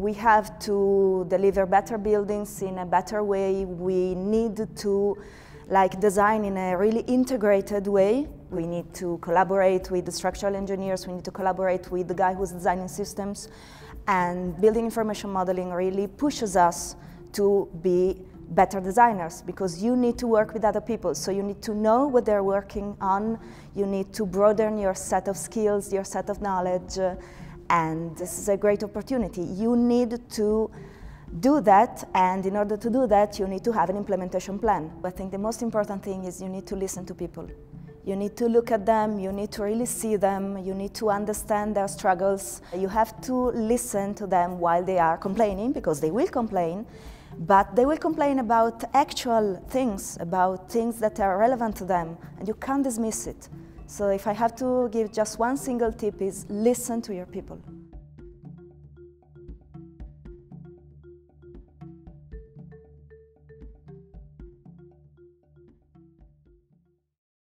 we have to deliver better buildings in a better way. We need to like design in a really integrated way. We need to collaborate with the structural engineers, we need to collaborate with the guy who's designing systems. And building information modeling really pushes us to be better designers because you need to work with other people. So you need to know what they're working on. You need to broaden your set of skills, your set of knowledge. Uh, and this is a great opportunity. You need to do that, and in order to do that, you need to have an implementation plan. But I think the most important thing is you need to listen to people. You need to look at them, you need to really see them, you need to understand their struggles. You have to listen to them while they are complaining, because they will complain, but they will complain about actual things, about things that are relevant to them, and you can't dismiss it. So if I have to give just one single tip is listen to your people.